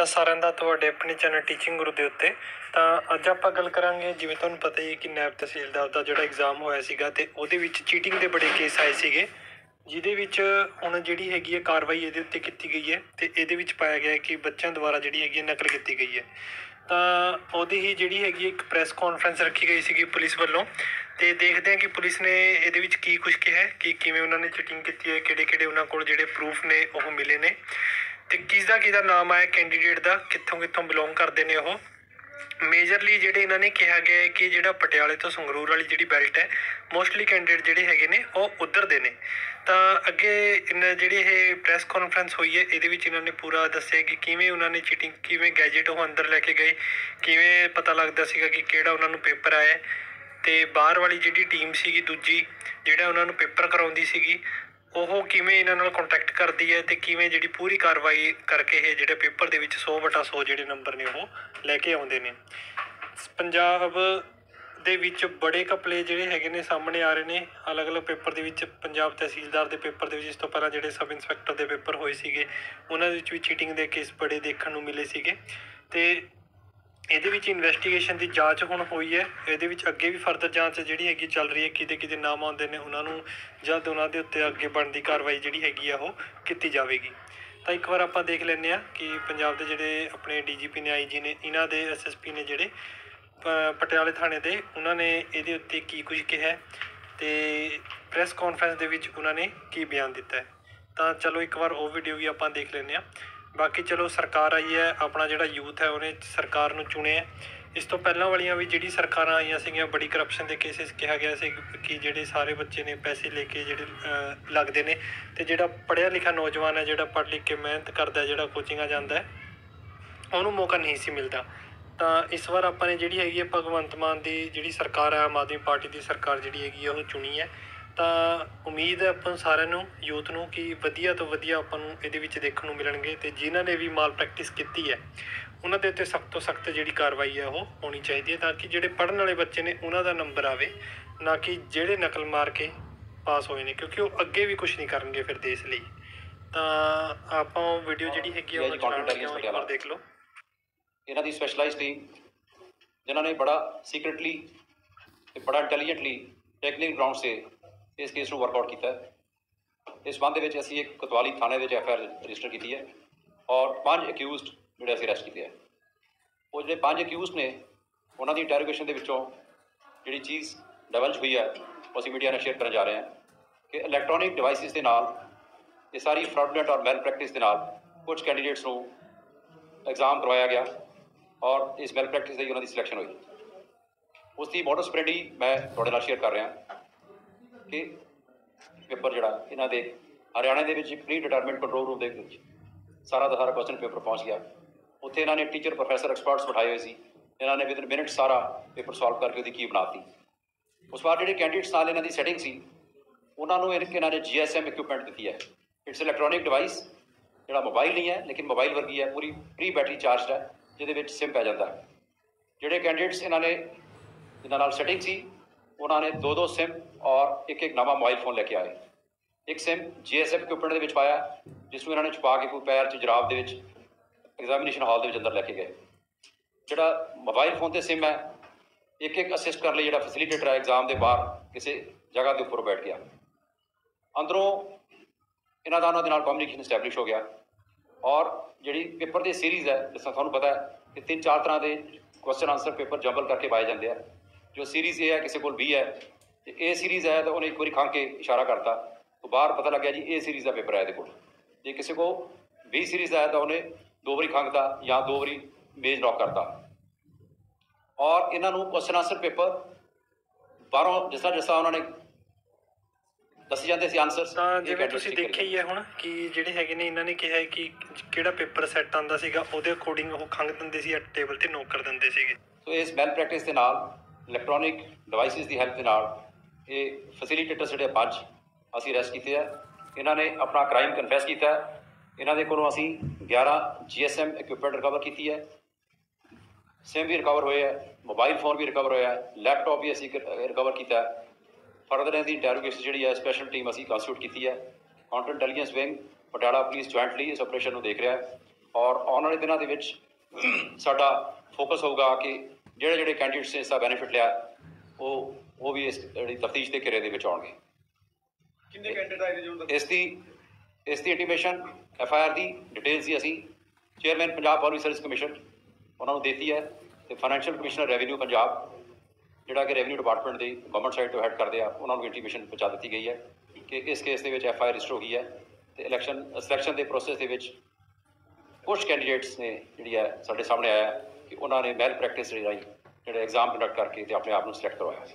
ਤੁਹਾਡਾ ਸਾਰਿਆਂ ਦਾ, ਤੁਹਾਡੇ ਆਪਣੇ ਚੈਨਲ ਟੀਚਿੰਗ ਗੁਰੂ ਦੇ ਉੱਤੇ। ਤਾਂ ਅੱਜ ਆਪਾਂ ਗੱਲ ਕਰਾਂਗੇ, ਜਿਵੇਂ ਤੁਹਾਨੂੰ ਪਤਾ ਹੀ ਹੈ ਕਿ ਨੈਬ ਤਹਿਸੀਲਦਾਰ ਦਾ ਜਿਹੜਾ ਐਗਜ਼ਾਮ ਹੋਇਆ ਸੀਗਾ ਤੇ ਉਹਦੇ ਵਿੱਚ ਚੀਟਿੰਗ ਦੇ ਬੜੇ ਕੇਸ ਆਏ ਸੀਗੇ, ਜਿਹਦੇ ਵਿੱਚ ਹੁਣ ਜਿਹੜੀ ਹੈਗੀ ਹੈ ਕਾਰਵਾਈ ਇਹਦੇ ਉੱਤੇ ਕੀਤੀ ਗਈ ਹੈ ਤੇ ਇਹਦੇ ਵਿੱਚ ਪਾਇਆ ਗਿਆ ਹੈ ਕਿ ਬੱਚਿਆਂ ਦੁਆਰਾ ਜਿਹੜੀ ਹੈਗੀ ਹੈ ਨਕਲ ਕੀਤੀ ਗਈ ਹੈ। ਤਾਂ ਉਹਦੀ ਹੀ ਜਿਹੜੀ ਹੈਗੀ ਇੱਕ ਪ੍ਰੈਸ ਕਾਨਫਰੰਸ ਰੱਖੀ ਗਈ ਸੀਗੀ ਪੁਲਿਸ ਵੱਲੋਂ ਤੇ ਦੇਖਦੇ ਹਾਂ ਕਿ ਪੁਲਿਸ ਨੇ ਇਹਦੇ ਵਿੱਚ ਕੀ ਕੁਝ ਕਿਹਾ ਕਿ ਕਿਵੇਂ ਉਹਨਾਂ ਨੇ ਚੀਟਿੰਗ ਕੀਤੀ ਹੈ ਕਿਹੜੇ ਕਿਹੜੇ ਉਹਨਾਂ ਕੋਲ ਜਿਹੜੇ ਪ੍ਰੂਫ ਨੇ ਉਹ ਮਿਲੇ ਨੇ। ਤੇ ਕਿਸ ਦਾ ਕਿਹਦਾ ਨਾਮ ਆਇਆ ਕੈਂਡੀਡੇਟ ਦਾ, ਕਿੱਥੋਂ ਕਿੱਥੋਂ ਬਿਲੋਂਗ ਕਰਦੇ ਨੇ ਉਹ? ਮੇਜਰਲੀ ਜਿਹੜੇ ਇਹਨਾਂ ਨੇ ਕਿਹਾ ਗਿਆ ਹੈ ਕਿ ਜਿਹੜਾ ਪਟਿਆਲੇ ਤੋਂ ਸੰਗਰੂਰ ਵਾਲੀ ਜਿਹੜੀ ਬੈਲਟ ਹੈ ਮੋਸਟਲੀ ਕੈਂਡੀਡੇਟ ਜਿਹੜੇ ਹੈਗੇ ਨੇ, ਉਹ ਉਧਰ ਦੇ ਨੇ। ਤਾਂ ਅੱਗੇ ਇਹਨਾਂ ਜਿਹੜੀ ਇਹ ਪ੍ਰੈਸ ਕਾਨਫਰੰਸ ਹੋਈ ਹੈ, ਇਹਦੇ ਵਿੱਚ ਇਹਨਾਂ ਨੇ ਪੂਰਾ ਦੱਸਿਆ ਕਿ ਕਿਵੇਂ ਉਹਨਾਂ ਨੇ ਚੀਟਿੰਗ ਕਿਵੇਂ ਗੈਜਟ ਉਹ ਅੰਦਰ ਲੈ ਕੇ ਗਏ, ਕਿਵੇਂ ਪਤਾ ਲੱਗਦਾ ਸੀਗਾ ਕਿ ਕਿਹੜਾ ਉਹਨਾਂ ਨੂੰ ਪੇਪਰ ਆਇਆ ਹੈ। ਤੇ ਬਾਹਰ ਵਾਲੀ ਜਿਹੜੀ ਟੀਮ ਸੀਗੀ, ਦੂਜੀ, ਜਿਹੜਾ ਉਹਨਾਂ ਨੂੰ ਪੇਪਰ ਕਰਾਉਂਦੀ ਸੀਗੀ ਉਹ ਕਿਵੇਂ ਇਹਨਾਂ ਨਾਲ ਕੰਟੈਕਟ ਕਰਦੀ ਹੈ ਤੇ ਕਿਵੇਂ ਜਿਹੜੀ ਪੂਰੀ ਕਾਰਵਾਈ ਕਰਕੇ ਇਹ ਜਿਹੜੇ ਪੇਪਰ ਦੇ ਵਿੱਚ 100 ਵਟਾ 100 ਜਿਹੜੇ ਨੰਬਰ ਨੇ ਉਹ ਲੈ ਕੇ ਆਉਂਦੇ ਨੇ। ਪੰਜਾਬ ਦੇ ਵਿੱਚ ਬੜੇ ਕਪਲੇ ਜਿਹੜੇ ਹੈਗੇ ਨੇ ਸਾਹਮਣੇ ਆ ਰਹੇ ਨੇ। ਅਲੱਗ-ਅਲੱਗ ਪੇਪਰ ਦੇ ਵਿੱਚ ਪੰਜਾਬ ਤਹਿਸੀਲਦਾਰ ਦੇ ਪੇਪਰ ਦੇ ਵਿੱਚ ਇਸ ਤੋਂ ਪਹਿਲਾਂ ਜਿਹੜੇ ਸਬ ਇੰਸਪੈਕਟਰ ਦੇ ਪੇਪਰ ਹੋਏ ਸੀਗੇ, ਉਹਨਾਂ ਦੇ ਵਿੱਚ ਵੀ ਚੀਟਿੰਗ ਦੇ ਕੇਸ ਬੜੇ ਦੇਖਣ ਨੂੰ ਮਿਲੇ ਸੀਗੇ। ਤੇ ਇਹਦੇ ਵਿੱਚ ਇਨਵੈਸਟੀਗੇਸ਼ਨ ਦੀ ਜਾਂਚ ਹੁਣ ਹੋਈ ਹੈ। ਇਹਦੇ ਵਿੱਚ ਅੱਗੇ ਵੀ ਫਰਦਰ ਜਾਂਚ ਜਿਹੜੀ ਹੈਗੀ ਚੱਲ ਰਹੀ ਹੈ ਕਿਤੇ ਕਿਤੇ ਨਾਮ ਆਉਂਦੇ ਨੇ ਉਹਨਾਂ ਨੂੰ ਜਦ ਉਹਨਾਂ ਦੇ ਉੱਤੇ ਅੱਗੇ ਬਣਦੀ ਕਾਰਵਾਈ ਜਿਹੜੀ ਹੈਗੀ ਆ ਉਹ ਕੀਤੀ ਜਾਵੇਗੀ। ਤਾਂ ਇੱਕ ਵਾਰ ਆਪਾਂ ਦੇਖ ਲੈਂਦੇ ਆ ਕਿ ਪੰਜਾਬ ਦੇ ਜਿਹੜੇ ਆਪਣੇ ਡੀਜੀਪੀ ਨੇ ਆਈਜੀ ਨੇ, ਇਹਨਾਂ ਦੇ ਐਸਐਸਪੀ ਨੇ ਜਿਹੜੇ ਪ- ਪਟਿਆਲੇ ਥਾਣੇ ਦੇ, ਉਹਨਾਂ ਨੇ ਇਹਦੇ ਉੱਤੇ ਕੀ ਕੁਝ ਕਿਹਾ ਹੈ ਤੇ ਪ੍ਰੈਸ ਕਾਨਫਰੰਸ ਦੇ ਵਿੱਚ ਉਹਨਾਂ ਨੇ ਕੀ ਬਿਆਨ ਦਿੱਤਾ ਤਾਂ ਚਲੋ ਇੱਕ ਵਾਰ ਉਹ ਵੀਡੀਓ ਵੀ ਆਪਾਂ ਦੇਖ ਲੈਂਦੇ ਆ ਬਾਕੀ ਚਲੋ ਸਰਕਾਰ ਆਈ ਹੈ, ਆਪਣਾ ਜਿਹੜਾ ਯੂਥ ਹੈ ਉਹਨੇ ਸਰਕਾਰ ਨੂੰ ਚੁਣਿਆ ਇਸ ਤੋਂ ਪਹਿਲਾਂ ਵਾਲੀਆਂ ਵੀ ਜਿਹੜੀ ਸਰਕਾਰਾਂ ਆਈਆਂ ਸੀਗੀਆਂ, ਬੜੀ ਕਰਪਸ਼ਨ ਦੇ ਕੇਸਿਸ ਕਿਹਾ ਗਿਆ ਸੀ ਕਿ ਜਿਹੜੇ ਸਾਰੇ ਬੱਚੇ ਨੇ ਪੈਸੇ ਲੈ ਕੇ ਜਿਹੜੇ ਲੱਗਦੇ ਨੇ ਤੇ ਜਿਹੜਾ ਪੜ੍ਹਿਆ ਲਿਖਿਆ ਨੌਜਵਾਨ ਹੈ, ਜਿਹੜਾ ਪੜ੍ਹ ਲਿਖ ਕੇ ਮਿਹਨਤ ਕਰਦਾ ਜਿਹੜਾ ਕੋਚਿੰਗਾਂ ਜਾਂਦਾ ਹੈ, ਉਹਨੂੰ ਮੌਕਾ ਨਹੀਂ ਸੀ ਮਿਲਦਾ। ਤਾਂ ਇਸ ਵਾਰ ਆਪਾਂ ਨੇ ਜਿਹੜੀ ਹੈਗੀ ਹੈ, ਭਗਵੰਤ ਮਾਨ ਦੀ ਜਿਹੜੀ ਸਰਕਾਰ ਹੈ, ਆਮ ਆਦਮੀ ਪਾਰਟੀ ਦੀ ਸਰਕਾਰ ਜਿਹੜੀ ਹੈਗੀ ਹੈ, ਉਹ ਚੁਣੀ ਹੈ। ਤਾਂ ਉਮੀਦ ਹੈ ਆਪਾਂ ਸਾਰਿਆਂ ਨੂੰ ਯੂਥ ਨੂੰ ਕਿ ਵਧੀਆ ਤੋਂ ਵਧੀਆ ਆਪਾਂ ਨੂੰ ਇਹਦੇ ਵਿੱਚ ਦੇਖਣ ਨੂੰ ਮਿਲਣਗੇ ਤੇ ਜਿਨ੍ਹਾਂ ਨੇ ਵੀ ਮਾਲ ਪ੍ਰੈਕਟਿਸ ਕੀਤੀ ਹੈ ਉਹਨਾਂ ਦੇ ਉੱਤੇ ਸਖਤ ਤੋਂ ਸਖਤ ਜਿਹੜੀ ਕਾਰਵਾਈ ਹੈ ਉਹ ਹੋਣੀ ਚਾਹੀਦੀ ਹੈ ਤਾਂ ਕਿ ਜਿਹੜੇ ਪੜ੍ਹਨ ਵਾਲੇ ਬੱਚੇ ਨੇ ਉਹਨਾਂ ਦਾ ਨੰਬਰ ਆਵੇ ਨਾ ਕਿ ਜਿਹੜੇ ਨਕਲ ਮਾਰ ਕੇ ਪਾਸ ਹੋਏ ਨੇ ਕਿਉਂਕਿ ਉਹ ਅੱਗੇ ਵੀ ਕੁਝ ਨਹੀਂ ਕਰਨਗੇ ਫਿਰ ਦੇਸ਼ ਲਈ। ਤਾਂ ਆਪਾਂ ਉਹ ਵੀਡੀਓ ਜਿਹੜੀ ਹੈਗੀ ਆ ਉਹ ਚਲਾਉਣ ਹਾਂ, ਦੇਖ ਲਓ। ਇਹਨਾਂ ਦੀ ਸਪੈਸ਼ਲਾਈਜ਼ਡ ਟੀਮ ਜਿਨ੍ਹਾਂ ਨੇ ਬੜਾ ਸੀਕ੍ਰੀਟਲੀ ਤੇ ਬੜਾ ਇੰਟੈਲੀਜੈਂਟਲੀ ਟੈਕਨਿਕ ਗਰਾਊਂਡ ਸੇ ਇਸ ਕੇਸ ਨੂੰ ਵਰਕਆਊਟ ਕੀਤਾ ਹੈ। ਇਸ ਸੰਬੰਧ ਦੇ ਵਿੱਚ ਅਸੀਂ ਇੱਕ ਕਤਵਾਲੀ ਥਾਣੇ ਵਿੱਚ ਐਫ ਆਈ ਆਰ ਰਜਿਸਟਰ ਕੀਤੀ ਹੈ ਔਰ ਪੰਜ ਅਕਿਊਜ਼ਡ ਜਿਹੜੇ ਅਸੀਂ ਅਰੈਸਟ ਕੀਤੇ ਆ ਉਹ ਜਿਹੜੇ ਪੰਜ ਅਕਿਊਜ਼ਡ ਨੇ, ਉਹਨਾਂ ਦੀ ਇੰਟਰੋਗੇਸ਼ਨ ਦੇ ਵਿੱਚੋਂ ਜਿਹੜੀ ਚੀਜ਼ ਡਿਵੈਲਪ ਹੋਈ ਹੈ, ਉਹ ਅਸੀਂ ਮੀਡੀਆ ਨਾਲ ਸ਼ੇਅਰ ਕਰਨ ਜਾ ਰਹੇ ਹਾਂ ਕਿ ਇਲੈਕਟ੍ਰੋਨਿਕ ਡਿਵਾਈਸਿਸ ਦੇ ਨਾਲ, ਇਹ ਸਾਰੀ ਫਰਾਡੂਲੈਂਟ ਔਰ ਮੈਲ ਪ੍ਰੈਕਟਿਸ ਦੇ ਨਾਲ ਕੁਝ ਕੈਂਡੀਡੇਟਸ ਨੂੰ ਐਗਜ਼ਾਮ ਕਰਵਾਇਆ ਗਿਆ ਔਰ ਇਸ ਮੈਲ ਪ੍ਰੈਕਟਿਸ ਦੀ ਉਹਨਾਂ ਦੀ ਸਿਲੈਕਸ਼ਨ ਹੋਈ। ਉਸ ਦੀ ਮੋਡਸ ਸਪਰੈਡੀ ਮੈਂ ਤੁਹਾਡੇ ਨਾਲ ਸ਼ੇਅਰ ਕਰ ਰਿਹਾ। ਕਿ ਪੇਪਰ ਜਿਹੜਾ, ਇਹਨਾਂ ਦੇ ਹਰਿਆਣਾ ਦੇ ਵਿੱਚ ਪ੍ਰੀ ਡਿਟਰਮਿਨਡ ਕੰਟਰੋਲ ਰੂਮ ਦੇ ਵਿੱਚ ਸਾਰਾ ਦਾ ਸਾਰਾ ਕੁਐਸਚਨ ਪੇਪਰ ਪਹੁੰਚ ਗਿਆ। ਉੱਥੇ ਇਹਨਾਂ ਨੇ ਟੀਚਰ ਪ੍ਰੋਫੈਸਰ ਐਕਸਪਰਟਸ ਬਿਠਾਏ ਹੋਏ ਸੀ। ਇਹਨਾਂ ਨੇ ਵਿਦਨ ਮਿੰਟ ਸਾਰਾ ਪੇਪਰ ਸੋਲਵ ਕਰਕੇ ਉਹਦੀ ਕੀ ਬਣਾਤੀ। ਉਸ ਵਾਰ ਜਿਹੜੇ ਕੈਂਡੀਡੇਟਸ ਨਾਲ ਇਹਨਾਂ ਦੀ ਸੈਟਿੰਗ ਸੀ, ਉਹਨਾਂ ਨੂੰ ਇਹ- ਇਹਨਾਂ ਨੇ ਜੀਐਸਐਮ ਇਕਵਿਪਮੈਂਟ ਦਿੱਤੀ ਹੈ। ਇਟਸ ਇਲੈਕਟ੍ਰੋਨਿਕ ਡਿਵਾਈਸ ਜਿਹੜਾ ਮੋਬਾਈਲ ਨਹੀਂ ਹੈ, ਲੇਕਿਨ ਮੋਬਾਈਲ ਵਰਗੀ ਹੈ, ਪੂਰੀ ਪ੍ਰੀ ਬੈਟਰੀ ਚਾਰਜਡ ਹੈ, ਜਿਹਦੇ ਵਿੱਚ ਸਿਮ ਪੈ ਜਾਂਦਾ ਜਿਹੜੇ ਕੈਂਡੀਡੇਟਸ ਇਹਨਾਂ ਨੇ, ਇਹਨਾਂ ਨਾਲ ਸੈਟਿੰਗ ਸੀ ਉਹਨਾਂ ਨੇ ਦੋ ਦੋ ਸਿਮ ਔਰ ਇੱਕ ਇੱਕ ਨਵਾਂ ਮੋਬਾਈਲ ਫੋਨ ਲੈ ਕੇ ਆਏ ਇੱਕ ਸਿਮ ਜੀਐਸਐਮ ਇਕਵਿਪਮੈਂਟ ਦੇ ਵਿੱਚ ਪਾਇਆ ਜਿਸ ਨੂੰ ਇਹਨਾਂ ਨੇ ਛੁਪਾ ਕੇ ਕੋਈ ਪੈਰ 'ਚ ਜਰਾਬ ਦੇ ਵਿੱਚ ਐਗਜ਼ਾਮੀਨੇਸ਼ਨ ਹਾਲ ਦੇ ਵਿੱਚ ਅੰਦਰ ਲੈ ਕੇ ਗਏ ਜਿਹੜਾ ਮੋਬਾਈਲ ਫੋਨ ਤੇ ਸਿਮ ਹੈ ਇੱਕ ਇੱਕ ਅਸਿਸਟ ਕਰਨ ਲਈ ਜਿਹੜਾ ਫੈਸਿਲਿਟੇਟਰ ਹੈ ਐਗਜ਼ਾਮ ਦੇ ਬਾਹਰ ਕਿਸੇ ਜਗ੍ਹਾ ਦੇ ਉੱਪਰ ਬੈਠ ਗਿਆ ਅੰਦਰੋਂ ਇਹਨਾਂ ਦਾ ਉਹਨਾਂ ਦੇ ਨਾਲ ਕਮਿਊਨੀਕੇਸ਼ਨ ਸਟੈਬਲਿਸ਼ ਹੋ ਗਿਆ ਔਰ ਜਿਹੜੀ ਪੇਪਰ ਦੀ ਸੀਰੀਜ਼ ਹੈ ਜਿਸ ਤਰ੍ਹਾਂ ਤੁਹਾਨੂੰ ਪਤਾ ਹੈ ਕਿ ਤਿੰਨ ਚਾਰ ਤਰ੍ਹਾਂ ਦੇ ਕੁਐਸਚਨ ਆਨਸਰ ਪੇਪਰ ਜੰਬਲ ਕਰਕੇ ਪਾਏ ਜਾਂਦੇ ਆ ਜੋ ਸੀਰੀਜ਼ ਇਹ ਹੈ ਕਿਸੇ ਕੋਲ 20 ਹੈ ਤੇ ਇਹ ਸੀਰੀਜ਼ ਹੈ ਤਾਂ ਉਹਨੇ ਇੱਕ ਵਾਰੀ ਖੰਗ ਕੇ ਇਸ਼ਾਰਾ ਕਰਤਾ। ਤੋਂ ਬਾਹਰ ਪਤਾ ਲੱਗਿਆ ਜੀ ਇਹ ਸੀਰੀਜ਼ ਦਾ ਪੇਪਰ ਹੈ ਇਹਦੇ ਕੋਲ। ਜੇ ਕਿਸੇ ਕੋਲ 20 ਸੀਰੀਜ਼ ਦਾ ਹੈ ਤਾਂ ਉਹਨੇ ਦੋ ਵਾਰੀ ਖੰਗਤਾ ਜਾਂ ਦੋ ਵਾਰੀ ਮੇਜ ਲੌਕ ਕਰਤਾ। ਔਰ ਇਹਨਾਂ ਨੂੰ ਕੁਐਸਚਨ ਆਨਸਰ ਪੇਪਰ ਬਾਹਰੋਂ ਜਿਸ ਤਰ੍ਹਾਂ ਜਿਸ ਤਰ੍ਹਾਂ ਉਹਨਾਂ ਨੇ ਦੱਸੇ ਜਾਂਦੇ ਸੀ ਆਨਸਰਸ ਤਾਂ ਜਿਵੇਂ ਤੁਸੀਂ ਦੇਖਿਆ ਹੀ ਹੈ ਹੁਣ ਕਿ ਜਿਹੜੇ ਹੈਗੇ ਨੇ ਇਹਨਾਂ ਨੇ ਕਿਹਾ ਹੈ ਕਿ ਕਿਹੜਾ ਪੇਪਰ ਸੈੱਟ ਆਂਦਾ ਸੀਗਾ ਉਹਦੇ ਅਕੋਰਡਿੰਗ ਉਹ ਖੰਗ ਦਿੰਦੇ ਸੀ ਟੇਬਲ ਤੇ ਨੋਟ ਕਰ ਦਿੰਦੇ ਸੀਗੇ। ਸੋ ਇਸ ਮੈਲ ਪ੍ਰੈਕਟਿਸ ਦੇ ਨਾਲ ਇਲੈਕਟ੍ਰੋਨਿਕ ਡਿਵਾਈਸਿਸ ਦੀ ਹੈਲਪ ਦੇ ਨਾਲ ਇਹ ਫੈਸਿਲਿਟੇਟਰ ਜਿਹੜੇ ਪੰਜ ਅਸੀਂ ਅਰੈਸਟ ਕੀਤੇ ਆ। ਇਹਨਾਂ ਨੇ ਆਪਣਾ ਕ੍ਰਾਈਮ ਕਨਫੈਸ ਕੀਤਾ ਇਹਨਾਂ ਦੇ ਕੋਲੋਂ ਅਸੀਂ 11 ਜੀਐਸਐਮ ਇਕਵਿਪਮੈਂਟ ਰਿਕਵਰ ਕੀਤੀ ਹੈ। ਸਿਮ ਵੀ ਰਿਕਵਰ ਹੋਏ ਹੈ ਮੋਬਾਈਲ ਫੋਨ ਵੀ ਰਿਕਵਰ ਹੋਇਆ ਹੈ ਲੈਪਟਾਪ ਵੀ ਅਸੀਂ ਰਿਕਵਰ ਕੀਤਾ ਹੈ। ਫਰਦਰ ਇਹਦੀ ਇੰਟਰੋਗੇਸ਼ਨ ਜਿਹੜੀ ਹੈ ਸਪੈਸ਼ਲ ਟੀਮ ਅਸੀਂ ਕੰਸਟੀਟਿਊਟ ਕੀਤੀ ਹੈ। Counter intelligence wing Patiala police jointly ਇਸ ਆਪਰੇਸ਼ਨ ਨੂੰ ਦੇਖ ਰਿਹਾ ਹੈ। ਔਰ ਆਉਣ ਵਾਲੇ ਦਿਨਾਂ ਦੇ ਵਿੱਚ ਸਾਡਾ ਫੋਕਸ ਹੋਊਗਾ ਕਿ ਜਿਹੜੇ ਜਿਹੜੇ ਕੈਂਡੀਡੇਟਸ ਨੇ ਇਸ ਦਾ ਬੈਨੀਫਿਟ ਲਿਆ ਉਹ ਉਹ ਵੀ ਇਸ ਜਿਹੜੀ ਤਫਤੀਸ਼ ਦੇ ਘੇਰੇ ਦੇ ਵਿੱਚ ਆਉਣਗੇ। ਕਿੰਨੇ ਕੈਂਡੀਡੇਟ ਆਏ ਨੇ ਜੀ ਇਸ ਦੀ ਇਸ ਦੀ ਇੰਟੀਮੇਸ਼ਨ ਐਫ ਆਈ ਆਰ ਦੀ ਡਿਟੇਲਸ ਦੀ ਅਸੀਂ chairman Punjab public service commission ਉਹਨਾਂ ਨੂੰ ਦਿੱਤੀ ਹੈ ਤੇ ਫਾਈਨੈਂਸ਼ੀਅਲ ਕਮਿਸ਼ਨਰ ਰੈਵਨਿਊ ਪੰਜਾਬ ਜਿਹੜਾ ਕਿ ਰੈਵਨਿਊ ਡਿਪਾਰਟਮੈਂਟ ਦੀ ਗਵਰਨਮੈਂਟ ਸਾਈਡ ਤੋਂ ਹੈਡ ਕਰਦੇ ਆ ਉਹਨਾਂ ਨੂੰ ਇੰਟੀਮੇਸ਼ਨ ਪਹੁੰਚਾ ਦਿੱਤੀ ਗਈ ਹੈ ਕਿ ਇਸ ਕੇਸ ਦੇ ਵਿੱਚ ਐਫ ਆਈ ਆਰ ਰਜਿਸਟਰ ਹੋ ਗਈ ਹੈ ਤੇ ਇਲੈਕਸ਼ਨ ਸਿਲੈਕਸ਼ਨ ਦੇ ਪ੍ਰੋਸੈਸ ਦੇ ਵਿੱਚ ਕੁਝ ਕੈਂਡੀਡੇਟਸ ਨੇ ਜਿਹੜੀ ਹੈ ਸਾਡੇ ਸਾਹਮਣੇ ਆਇਆ। ਕਿ ਉਹਨਾਂ ਨੇ ਮੈਲ ਪ੍ਰੈਕਟਿਸ ਰਹੀ ਜਿਹੜੇ ਐਗਜ਼ਾਮ ਕੰਡਕਟ ਕਰਕੇ ਤੇ ਆਪਣੇ ਆਪ ਨੂੰ ਸਿਲੈਕਟ ਕਰਵਾਇਆ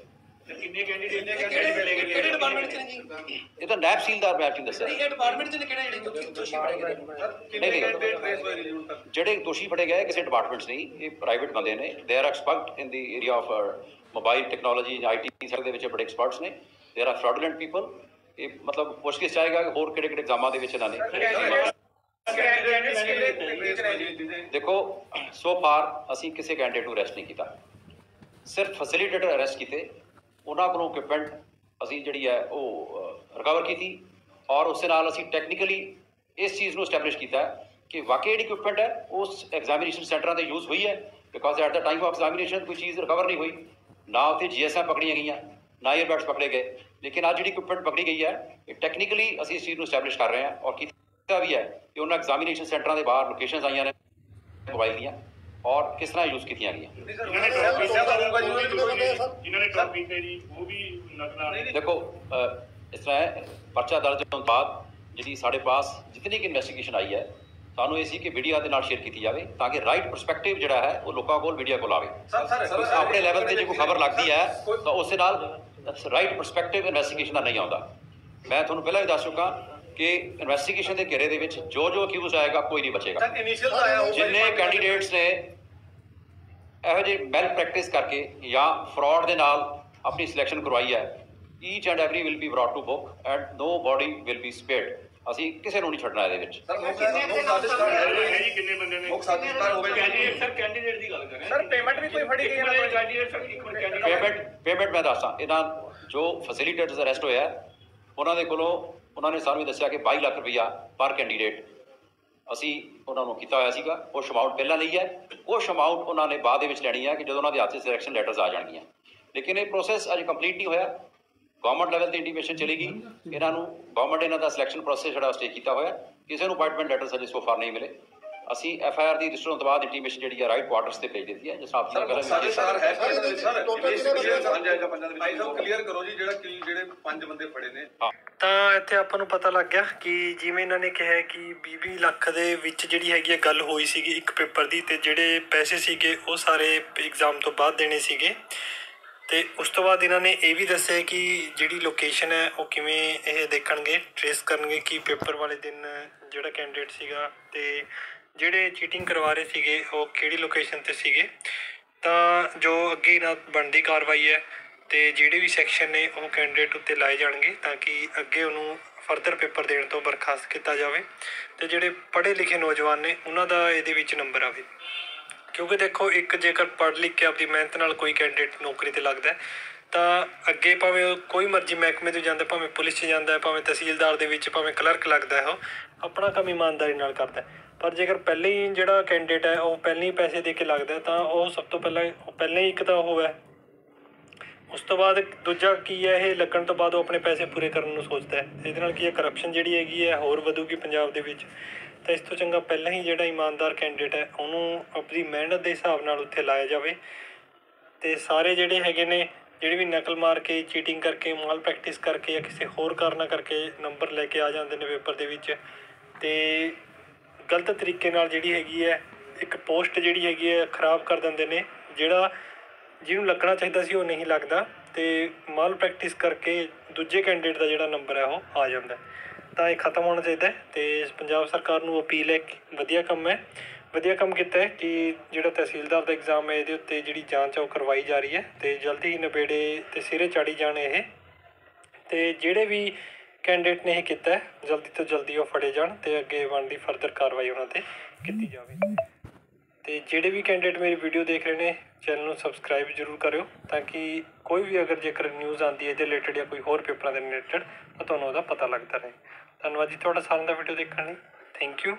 ਕਿੰਨੇ ਕੈਂਡੀਡੇਟ ਨੇ ਕੈਂਡੀਡੇਟ ਮਿਲੇ ਗਏ ਕਿਹੜੇ ਡਿਪਾਰਟਮੈਂਟ ਚ ਨੇ ਜੀ? ਇਹ ਤਾਂ ਨੈਬ ਸੀਲਦਾਰ ਮੈਂ ਤੁਹਾਨੂੰ ਦੱਸਿਆ ਨਹੀਂ ਇਹ ਡਿਪਾਰਟਮੈਂਟ ਚ ਨੇ ਕਿਹੜੇ ਜਿਹੜੇ ਦੋਸ਼ੀ- ਫੜੇ ਗਏ ਨੇ? ਕਿੰਨੇ ਨਹੀਂ, ਨਹੀਂ। ਕੈਂਡੀਡੇਟ ਟ੍ਰੇਸ ਹੋਏ ਨੇ ਜੀ ਹੁਣ ਤੱਕ? ਜਿਹੜੇ ਦੋਸ਼ੀ ਫੜੇ ਗਏ ਕਿਸੇ ਡਿਪਾਰਟਮੈਂਟਸ ਨਹੀਂ ਇਹ ਪ੍ਰਾਈਵੇਟ ਬੰਦੇ ਨੇ। They are expert in the area of mobile technology ਜਾਂ ਆਈਟੀ ਸੈਕਟਰ ਦੇ ਵਿੱਚ ਬੜੇ ਐਕਸਪਰਟਸ ਨੇ। ਦੇ ਆਰ ਫਰਾਡੂਲੈਂਟ ਪੀਪਲ ਇਹ ਮਤਲਬ ਪੁੱਛ ਚਾਹੇਗਾ ਕਿ ਹੋਰ ਕਿਹੜੇ ਕਿਹੜੇ ਐਗਜ਼ਾਮਾਂ ਦੇ ਵਿੱਚ ਇਹਨਾਂ ਨੇ। ਦੇਖੋ ਸੋ ਫਾਰ ਅਸੀਂ ਕਿਸੇ ਕੈਂਡੀਡੇਟ ਨੂੰ ਅਰੈਸਟ ਨਹੀਂ ਕੀਤਾ। ਸਿਰਫ ਫੈਸਿਲੀਟੇਟਰ ਅਰੈਸਟ ਕੀਤੇ। ਉਹਨਾਂ ਕੋਲੋਂ ਇਕਵਿਪਮੈਂਟ ਅਸੀਂ ਜਿਹੜੀ ਹੈ ਉਹ ਰਿਕਵਰ ਕੀਤੀ। ਔਰ ਉਸ ਨਾਲ ਅਸੀਂ ਟੈਕਨੀਕਲੀ ਇਸ ਚੀਜ਼ ਨੂੰ ਸਟੈਬਲਿਸ਼ ਕੀਤਾ ਕਿ ਵਾਕਈ ਜਿਹੜੀ ਇਕਵਿਪਮੈਂਟ ਹੈ ਉਸ ਐਗਜ਼ਾਮੀਨੇਸ਼ਨ ਸੈਂਟਰਾਂ ਤੇ ਯੂਜ਼ ਹੋਈ ਹੈ। Because at the time of examination ਕੋਈ ਚੀਜ਼ ਰਿਕਵਰ ਨਹੀਂ ਹੋਈ। ਨਾ ਉੱਥੇ ਜੀਐਸਐਮ ਪਕੜੀਆਂ ਗਈਆਂ ਨਾ ਈਅਰਬਡਸ ਪਕੜੇ ਗਏ। ਲੇਕਿਨ ਅੱਜ ਜਿਹੜੀ ਇਕਵਿਪਮੈਂਟ ਪਕੜੀ ਗਈ ਹੈ ਇਹ ਟੈਕਨੀਕਲੀ ਅਸੀਂ ਇਸ ਚੀਜ਼ ਨੂੰ ਸਟੈਬਲਿਸ਼ ਕਰ ਰਹੇ ਹਾਂ। ਔਰ ਕੀਤਾ ਵੀ ਹੈ ਕਿ ਉਹਨਾਂ ਐਗਜ਼ਾਮੀਨੇਸ਼ਨ ਸੈਂਟਰਾਂ ਦੇ ਬਾਹਰ ਲੋਕੇਸ਼ਨਸ ਆਈਆਂ ਨੇ ਮੋਬਾਈਲ ਦੀਆਂ ਔਰ ਕਿਸ ਤਰ੍ਹਾਂ ਯੂਜ਼ ਕੀਤੀਆਂ ਗਈਆਂ। ਨੇ ਤਾਂ ਜੀ ਉਹ ਵੀ ਦੇਖੋ ਅ, ਇਸ ਤਰ੍ਹਾਂ ਹੈ ਪਰਚਾ ਦਰਜ ਹੋਣ ਤੋਂ ਬਾਅਦ ਜਿਹੜੀ ਸਾਡੇ ਪਾਸ ਜਿਤਨੀ ਕਿ ਇਨਵੈਸਟੀਗੇਸ਼ਨ ਆਈ ਹੈ ਸਾਨੂੰ ਇਹ ਸੀ ਕਿ ਮੀਡੀਆ ਦੇ ਨਾਲ ਸ਼ੇਅਰ ਕੀਤੀ ਜਾਵੇ ਤਾਂ ਕਿ ਰਾਈਟ ਪਰਸਪੈਕਟਿਵ ਜਿਹੜਾ ਹੈ ਉਹ ਲੋਕਾਂ ਕੋਲ ਮੀਡੀਆ ਕੋਲ ਆਵੇ। ਸਰ ਸਰ ਆਪਣੇ ਲੈਵਲ ਤੇ ਜੇ ਕੋਈ ਖਬਰ ਲੱਗਦੀ ਹੈ ਤਾਂ ਉਸ ਦੇ ਨਾਲ ਰਾਈਟ ਪਰਸਪੈਕਟਿਵ ਇਨਵੈਸਟੀਗੇਸ਼ਨ ਦਾ ਨਹੀਂ ਆਉਂਦਾ। ਮੈਂ ਤੁਹਾਨੂੰ ਪਹਿਲਾਂ ਵੀ ਦੱਸ ਚੁੱਕਾ ਕਿ ਇਨਵੈਸਟੀਗੇਸ਼ਨ ਦੇ ਘੇਰੇ ਦੇ ਵਿੱਚ ਜੋ ਜੋ ਅਕਿਊਜ਼ ਆਏਗਾ ਕੋਈ ਨਹੀਂ ਬਚੇਗਾ। ਸਰ ਇਨੀਸ਼ੀਅਲ ਤਾਂ ਆਇਆ ਹੋਊਗਾ ਜਿੰਨੇ ਕੈਂਡੀਡੇਟਸ ਨੇ ਇਹੋ ਜਿਹੇ ਮੈਲ ਪ੍ਰੈਕਟਿਸ ਕਰਕੇ ਜਾਂ ਫਰਾਡ ਦੇ ਨਾਲ ਆਪਣੀ ਸਿਲੈਕਸ਼ਨ ਕਰਵਾਈ ਹੈ each and every will be brought to book and nobody will be spared ਅਸੀਂ ਕਿਸੇ ਨੂੰ ਨਹੀਂ ਛੱਡਣਾ ਇਹਦੇ ਵਿੱਚ। ਸਰ ਮੁੱਖ ਸਾਜ਼ਿਸ਼ ਕਰ ਹੈ ਜੀ ਕਿੰਨੇ ਬੰਦੇ ਨੇ? ਮੁੱਖ ਸਾਜ਼ਿਸ਼ ਕਰ ਹੋਵੇ ਕੈਂਡੀਡੇਟ ਸਰ ਕੈਂਡੀਡੇਟ ਦੀ ਗੱਲ ਕਰ ਰਹੇ ਸਰ ਪੇਮੈਂਟ ਵੀ ਕੋਈ ਫੜੀ ਗਈ ਹੈ ਕੈਂਡੀਡੇਟ ਸਰ ਇੱਕ ਮਿੰਟ ਕੈਂਡੀਡੇਟ ਪੇਮੈਂਟ ਪੇਮੈਂਟ ਮੈਂ ਦੱਸਾਂ ਇਹਨਾਂ ਜੋ ਫੈਸਿਲੀਟੇਟਰਸ ਅਰੈਸਟ ਹੋਇਆ ਉਹਨਾਂ ਦੇ ਕੋਲੋਂ ਉਹਨਾਂ ਨੇ ਸਾਨੂੰ ਵੀ ਦੱਸਿਆ ਕਿ 22 ਲੱਖ ਰੁਪਈਆ ਪਰ ਕੈਂਡੀਡੇਟ ਅਸੀਂ ਉਹਨਾਂ ਨੂੰ ਕੀਤਾ ਹੋਇਆ ਸੀਗਾ। ਉਹ ਅਮਾਉਂਟ ਪਹਿਲਾਂ ਲਈ ਹੈ। ਉਹ ਅਮਾਉਂਟ ਉਹਨਾਂ ਨੇ ਬਾਅਦ ਦੇ ਵਿੱਚ ਲੈਣੀ ਹੈ ਕਿ ਜਦੋਂ ਉਹਨਾਂ ਦੇ ਹੱਥ 'ਚ ਸਿਲੈਕਸ਼ਨ ਲੈਟਰਸ ਆ ਜਾਣਗੀਆਂ। ਲੇਕਿਨ ਇਹ ਪ੍ਰੋਸੈਸ ਅਜੇ ਕੰਪਲੀਟ ਨਹੀਂ ਹੋਇਆ। ਗਵਰਨਮੈਂਟ ਲੈਵਲ ਤੇ ਇੰਟੀਮੇਸ਼ਨ ਚਲੇਗੀ। ਇਹਨਾਂ ਨੂੰ ਗਵਰਨਮੈਂਟ ਇਹਨਾਂ ਦਾ ਸਿਲੈਕਸ਼ਨ ਪ੍ਰੋਸੈਸ ਜਿਹੜਾ ਸਟੇ ਕੀਤਾ ਹੋਇਆ। ਕਿਸੇ ਨੂੰ ਅਪਾਇੰਟਮੈਂਟ ਲੈਟਰਸ ਅਜੇ ਸੋ ਫਾਰ ਨਹੀਂ ਮਿਲੇ। ਅਸੀਂ ਐਫ ਆਈ ਆਰ ਦੀ ਰਜਿਸਟਰ ਹੋਣ ਤੋਂ ਬਾਅਦ ਇੰਟੀਮੇਸ਼ਨ ਜਿਹੜੀ ਹੈ ਰਾਈਟ ਕੁਆਟਰਸ ਤੇ ਭੇਜ ਦਿੱਤੀ ਹੈ ਜਿਸ ਆਪ ਸਰ ਸਾਜ਼ਿਸ਼ ਸਰ ਹੈ ਸਰ, ਸਰ total ਇਸ ਕਿੰਨੇ ਕਲੀਅਰ ਬੰਦੇ ਜਾਏਗਾ ਪੰਜਾਂ ਦੇ ਵਿੱਚ। ਭਾਈ ਸਾਹਿਬ ਕਲੀਅਰ ਕਰੋ ਜੀ ਜਿਹੜਾ ਕਿ ਜਿਹੜੇ ਪੰਜ ਬੰਦੇ ਫੜੇ ਨੇ। ਤਾਂ ਇੱਥੇ ਆਪਾਂ ਨੂੰ ਪਤਾ ਲੱਗ ਗਿਆ ਕਿ ਜਿਵੇਂ ਇਹਨਾਂ ਨੇ ਕਿਹਾ ਕਿ 20 ਲੱਖ ਦੇ ਵਿੱਚ ਜਿਹੜੀ ਹੈਗੀ ਹੈ ਗੱਲ ਹੋਈ ਸੀਗੀ ਇੱਕ ਪੇਪਰ ਦੀ ਤੇ ਜਿਹੜੇ ਪੈਸੇ ਸੀਗੇ ਉਹ ਸਾਰੇ ਐਗਜ਼ਾਮ ਤੋਂ ਬਾਅਦ ਦੇਣੇ ਸੀਗੇ। ਤੇ ਉਸ ਤੋਂ ਬਾਅਦ ਇਹਨਾਂ ਨੇ ਇਹ ਵੀ ਦੱਸਿਆ ਕਿ ਜਿਹੜੀ ਲੋਕੇਸ਼ਨ ਹੈ ਉਹ ਕਿਵੇਂ ਇਹ ਦੇਖਣਗੇ ਟ੍ਰੇਸ ਕਰਨਗੇ ਕਿ ਪੇਪਰ ਵਾਲੇ ਦਿਨ ਜਿਹੜਾ ਕੈਂਡੀਡੇਟ ਸੀਗਾ ਤੇ ਜਿਹੜੇ ਚੀਟਿੰਗ ਕਰਵਾ ਰਹੇ ਸੀਗੇ ਉਹ ਕਿਹੜੀ ਲੋਕੇਸ਼ਨ ਤੇ ਸੀਗੇ ਤਾਂ ਜੋ ਅੱਗੇ ਨਾ ਬਣਦੀ ਕਾਰਵਾਈ ਹੈ ਤੇ ਜਿਹੜੇ ਵੀ ਸੈਕਸ਼ਨ ਨੇ ਉਹ ਕੈਂਡੀਡੇਟ ਉੱਤੇ ਲਾਏ ਜਾਣਗੇ ਤਾਂ ਕਿ ਅੱਗੇ ਉਹਨੂੰ ਫਰਦਰ ਪੇਪਰ ਦੇਣ ਤੋਂ ਬਰਖਾਸਤ ਕੀਤਾ ਜਾਵੇ ਤੇ ਜਿਹੜੇ ਪੜ੍ਹੇ ਲਿਖੇ ਨੌਜਵਾਨ ਨੇ ਉਹਨਾਂ ਦਾ ਇਹਦੇ ਵਿੱਚ ਨੰਬਰ ਆਵੇ ਕਿਉਂਕਿ ਦੇਖੋ ਇੱਕ ਜੇਕਰ ਪੜ੍ਹ ਲਿਖ ਕੇ ਆਪਦੀ ਮਿਹਨਤ ਨਾਲ ਕੋਈ ਕੈਂਡੀਡੇਟ ਨੌਕਰੀ ਤੇ ਲੱਗਦਾ ਹੈ, ਤਾਂ ਅੱਗੇ ਭਾਵੇਂ ਉਹ ਕੋਈ ਮਰਜ਼ੀ ਮਹਿਕਮੇ ਤੋਂ ਜਾਂਦਾ ਭਾਵੇਂ ਪੁਲਿਸ 'ਚ ਜਾਂਦਾ ਭਾਵੇਂ ਤਹਿਸੀਲਦਾਰ ਦੇ ਵਿੱਚ ਭਾਵੇਂ ਕਲਰਕ ਲੱਗਦਾ ਹੈ ਉਹ ਆਪਣਾ ਕੰਮ ਇਮਾਨਦਾਰੀ ਨਾਲ ਕਰਦਾ ਹੈ। ਪਰ ਜੇਕਰ ਪਹਿਲੇ ਹੀ ਜਿਹੜਾ ਕੈਂਡੀਡੇਟ ਹੈ, ਉਹ ਪਹਿਲਾਂ ਹੀ ਪੈਸੇ ਦੇ ਕੇ ਲੱਗਦਾ ਤਾਂ ਉਹ ਸਭ ਤੋਂ ਪਹਿਲਾਂ, ਉਹ ਪਹਿਲਾਂ ਹੀ ਇੱਕ ਤਾਂ ਉਹ ਹੈ। ਉਸ ਤੋਂ ਬਾਅਦ ਦੂਜਾ ਕੀ ਹੈ, ਇਹ ਲੱਗਣ ਤੋਂ ਬਾਅਦ ਉਹ ਆਪਣੇ ਪੈਸੇ ਪੂਰੇ ਕਰਨ ਨੂੰ ਸੋਚਦਾ ਹੈ। ਇਹਦੇ ਨਾਲ ਕੀ ਹੈ ਕਰਪਸ਼ਨ ਜਿਹੜੀ ਹੈਗੀ ਹੈ, ਹੋਰ ਵਧੂਗੀ ਪੰਜਾਬ ਦੇ ਵਿੱਚ। ਤਾਂ ਇਸ ਤੋਂ ਚੰਗਾ ਪਹਿਲਾਂ ਹੀ ਜਿਹੜਾ ਇਮਾਨਦਾਰ ਕੈਂਡੀਡੇਟ ਹੈ, ਉਹਨੂੰ ਆਪਣੀ ਮਿਹਨਤ ਦੇ ਹਿਸਾਬ ਨਾਲ ਉੱਥੇ ਲਾਇਆ ਜਾਵੇ। ਤੇ ਸਾਰੇ ਜਿਹੜੇ ਹੈਗੇ ਨੇ, ਜਿਹੜੀ ਵੀ ਨਕਲ ਮਾਰ ਕੇ ਚੀਟਿੰਗ ਕਰਕੇ, ਮਾਲ ਪ੍ਰੈਕਟਿਸ ਕਰਕੇ ਜਾਂ ਕਿਸੇ ਹੋਰ ਕਾਰਨਾਂ ਕਰਕੇ ਨੰਬਰ ਲੈ ਕੇ ਆ ਜਾਂਦੇ ਨੇ ਪੇਪਰ ਦੇ ਵਿੱਚ। ਤੇ ਗਲਤ ਤਰੀਕੇ ਨਾਲ ਜਿਹੜੀ ਹੈਗੀ ਹੈ, ਇੱਕ ਪੋਸਟ ਜਿਹੜੀ ਹੈਗੀ ਹੈ, ਖਰਾਬ ਕਰ ਦਿੰਦੇ ਨੇ, ਜਿਹੜਾ ਜਿਹਨੂੰ ਲੱਗਣਾ ਚਾਹੀਦਾ ਸੀ ਉਹ ਨਹੀਂ ਲੱਗਦਾ ਤੇ ਮਾਲ ਪ੍ਰੈਕਟਿਸ ਕਰਕੇ ਦੂਜੇ ਕੈਂਡੀਡੇਟ ਦਾ ਜਿਹੜਾ ਨੰਬਰ ਹੈ ਉਹ ਆ ਜਾਂਦਾ। ਤਾਂ ਇਹ ਖਤਮ ਹੋਣਾ ਚਾਹੀਦਾ ਹੈ ਤੇ ਪੰਜਾਬ ਸਰਕਾਰ ਨੂੰ ਅਪੀਲ ਹੈ ਕਿ ਵਧੀਆ ਕੰਮ ਹੈ। ਵਧੀਆ ਕੰਮ ਕੀਤਾ ਹੈ ਕਿ ਜਿਹੜਾ ਤਹਿਸੀਲਦਾਰ ਦਾ ਐਗਜ਼ਾਮ ਹੈ, ਇਹਦੇ ਉੱਤੇ ਜਿਹੜੀ ਜਾਂਚ ਹੈ ਉਹ ਕਰਵਾਈ ਜਾ ਰਹੀ ਹੈ ਤੇ ਜਲਦੀ ਹੀ ਨਿਬੇੜੇ ਤੇ ਸਿਰੇ ਚਾੜੀ ਜਾਣ ਇਹ। ਤੇ ਜਿਹੜੇ ਵੀ ਕੈਂਡੀਡੇਟ ਨੇ ਇਹ ਕੀਤਾ ਜਲਦੀ ਤੋਂ ਜਲਦੀ ਉਹ ਫੜੇ ਜਾਣ ਤੇ ਅੱਗੇ ਬਣਦੀ ਫਰਦਰ ਕਾਰਵਾਈ ਉਹਨਾਂ ਤੇ ਕੀਤੀ ਜਾਵੇ। ਤੇ ਜਿਹੜੇ ਵੀ ਕੈਂਡੀਡੇਟ ਮੇਰੀ ਵੀਡੀਓ ਦੇਖ ਰਹੇ ਨੇ ਚੈਨਲ ਨੂੰ ਸਬਸਕ੍ਰਾਈਬ ਜ਼ਰੂਰ ਕਰਿਓ ਤਾਂ ਕਿ ਕੋਈ ਵੀ ਅਗਰ ਜੇਕਰ ਨਿਊਜ਼ ਆਉਂਦੀ ਹੈ ਇਹਦੇ ਰਿਲੇਟਡ ਜਾਂ ਕੋਈ ਹੋਰ ਪੇਪਰਾਂ ਦੇ ਰਿਲੇਟਡ ਤਾਂ ਤੁਹਾਨੂੰ ਉਹਦਾ ਪਤਾ ਲੱਗਦਾ ਰਹੇ। ਧੰਨਵਾਦ ਜੀ ਤੁਹਾਡਾ ਸਾਰਿਆਂ ਦਾ ਵੀਡੀਓ ਦੇਖਣ ਲਈ। Thank you